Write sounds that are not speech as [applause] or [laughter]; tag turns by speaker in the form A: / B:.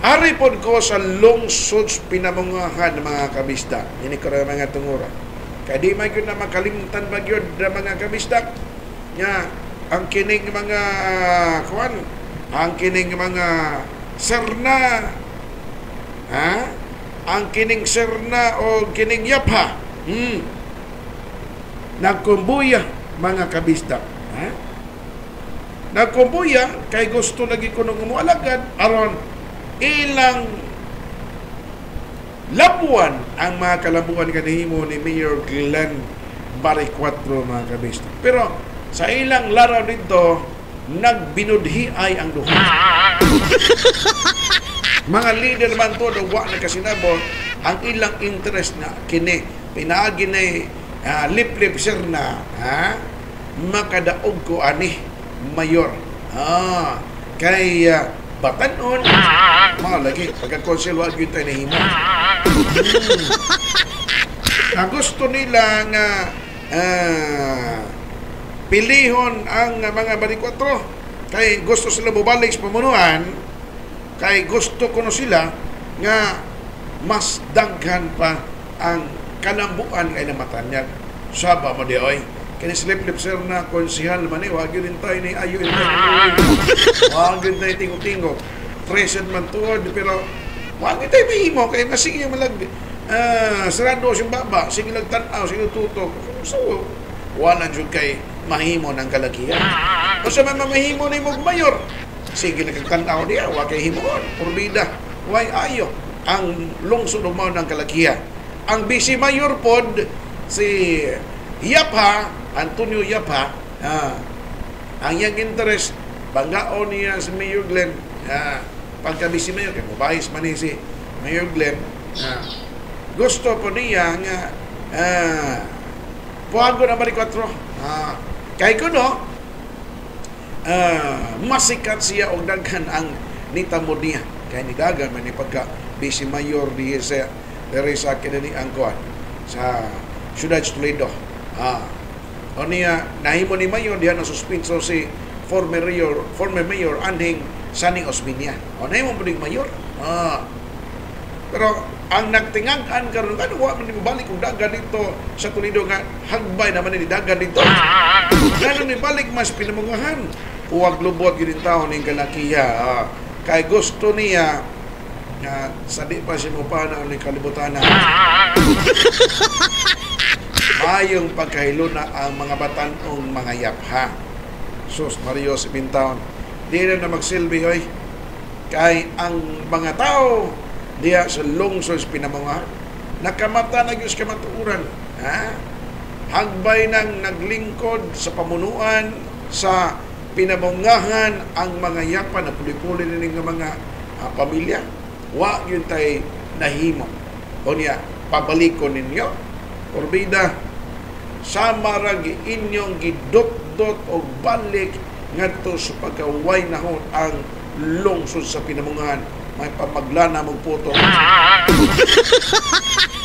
A: Ari pod ko sa lungsod pinamungahan ng mga kabista. Ini ko mga tungura. Kaya di man yun na makalimtan ba ng mga kabista. Nga, ang kining mga kuan, ang kining mga serna, ha? Ang kining serna o kining yapha. Hmm. Nagkumbuya mga kabista. Ha? Nagkumbuya kay gusto lagi ko nung umualagad aron ilang labuan ang mga kalabuan kanihimo ni Mayor Glenn Barry 4 mga kabista. Pero sa ilang laraw dito, nagbinudhi ay ang duha. [laughs] mga leader man to, wa na kasinabo, ang ilang interest na kini, pinaagi na uh, lip-lip sir na, ha? makadaog ko ani, mayor. Ah, kay uh, batanon, mga lagi, pagka-consul, wag yun tayo nahimo. Hmm. Na gusto nila nga uh, pilihon ang mga barikwatro kay gusto sila mubalik sa pamunuan kay gusto kuno sila nga mas daghan pa ang kalambuan kay namatanyag saba mo di oy kini slip lip sir na konsihal man ni wag yun tayo ni ayo in wag yun tayo tingo-tingo present man tuod pero wag yun tayo mahimo. Kay masige malag uh, sarado siyang baba. Sige nagtanaw sige tutok. So wala jud kay mahimo ng kalakihan. O sa mga mahimo ni mong mayor, sige nagkakanaw niya, wa kay himon, purbida, way ayo? Ang lungsod mo ng kalakihan. Ang vice mayor pod si Yapha, Antonio Yapha, ah, ang yang interest, banggaon niya si Mayor Glenn, ah, pagka vice mayor, kaya mabahis man si Mayor Glenn, ah, gusto po niya nga ah, puwago na bali 4. Ah, Kay kuno, uh, masikat siya og daghan ang nitamo niya. Kay ni dagan man pagka busy mayor di sa dere sa kinani ang kuan sa Ciudad Toledo. Ah. O niya nahimo ni mayor diha na suspenso si former mayor former mayor Anding Sani Osminia. O nahimo po mayor. Ah. Pero ang nagtingang-an karon kan wa man balik og dagan dito sa Toledo nga hagbay naman ni dagan dito. Ngano ni balik mas pinamungahan. Huwag lubot gid taon ning kalakiya. Ah, kay gusto niya nga sa di pa siya mupana ni kalibutan na. [laughs] Mayong pagkahilo na ang mga batanong mga yapha. Sus Mario si Pintaon. Di na na magsilbi oy. Kay ang mga tao diya sa lungsod sa pinamunga nakamata na gyud kamatuuran ha hagbay nang naglingkod sa pamunuan sa pinamungahan ang mga yapa na puli-puli ning mga uh, pamilya wa yun tay nahimo o niya pabalikon ninyo orbida sama ra inyong gidot-dot o balik ngadto sa pagkaway nahon ang lungsod sa pinamungahan may pamaglana mong puto. [laughs]